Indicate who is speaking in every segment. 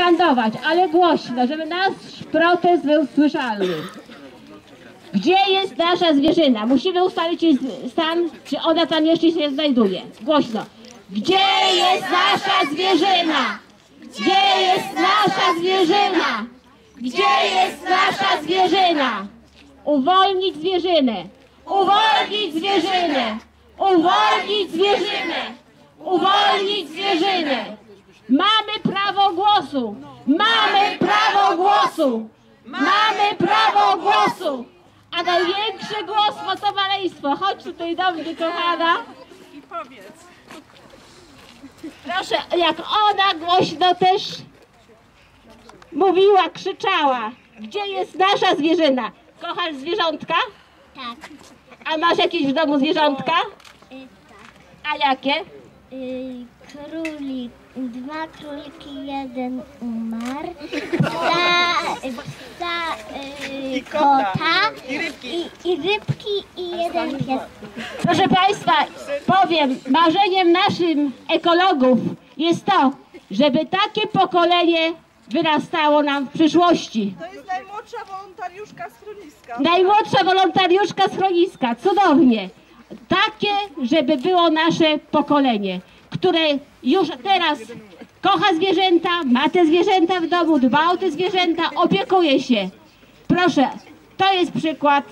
Speaker 1: skandować, ale głośno, żeby nasz protest był słyszalny. Gdzie jest nasza zwierzyna? Musimy ustalić jej stan, czy ona tam jeszcze się znajduje. Głośno. Gdzie jest nasza zwierzyna? Gdzie jest nasza zwierzyna? Gdzie jest nasza zwierzyna? Uwolnić zwierzynę! Uwolnić zwierzynę! Uwolnić zwierzynę! Uwolnić zwierzynę! Mamy prawo głosu! Mamy prawo głosu! Mamy prawo głosu! A największy głos ma to maleństwo. Chodź tutaj do mnie, kochana.
Speaker 2: I powiedz.
Speaker 1: Proszę, jak ona głośno też mówiła, krzyczała. Gdzie jest nasza zwierzyna? Kochasz zwierzątka?
Speaker 3: Tak.
Speaker 1: A masz jakieś w domu zwierzątka?
Speaker 3: Y, tak.
Speaker 1: A jakie?
Speaker 3: Królik, dwa króliki, jeden umarł. Psa, psa y, kota
Speaker 2: I rybki.
Speaker 3: i, i rybki i jeden pies.
Speaker 1: Proszę Państwa, powiem, marzeniem naszym ekologów jest to, żeby takie pokolenie wyrastało nam w przyszłości.
Speaker 2: To jest najmłodsza wolontariuszka schroniska.
Speaker 1: Najmłodsza wolontariuszka schroniska, cudownie. Takie, żeby było nasze pokolenie, które już teraz kocha zwierzęta, ma te zwierzęta w domu, dba o te zwierzęta, opiekuje się. Proszę, to jest przykład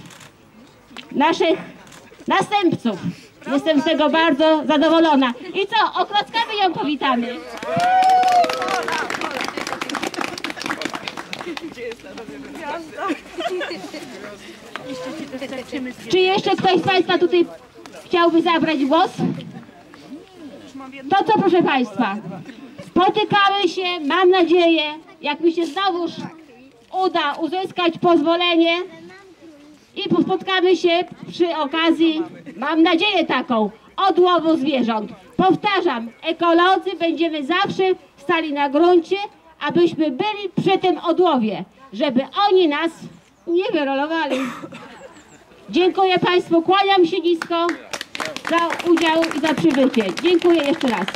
Speaker 1: naszych następców. Jestem z tego bardzo zadowolona. I co, oklaskamy ją powitamy. Czy jeszcze ktoś z Państwa tutaj chciałby zabrać głos? To co proszę Państwa, spotykamy się, mam nadzieję, jak mi się znowuż uda uzyskać pozwolenie i spotkamy się przy okazji, mam nadzieję taką, odłowu zwierząt. Powtarzam, ekolodzy będziemy zawsze stali na gruncie, abyśmy byli przy tym odłowie, żeby oni nas nie wyrolowali. Dziękuję Państwu, kłaniam się nisko za udział i za przybycie. Dziękuję jeszcze raz.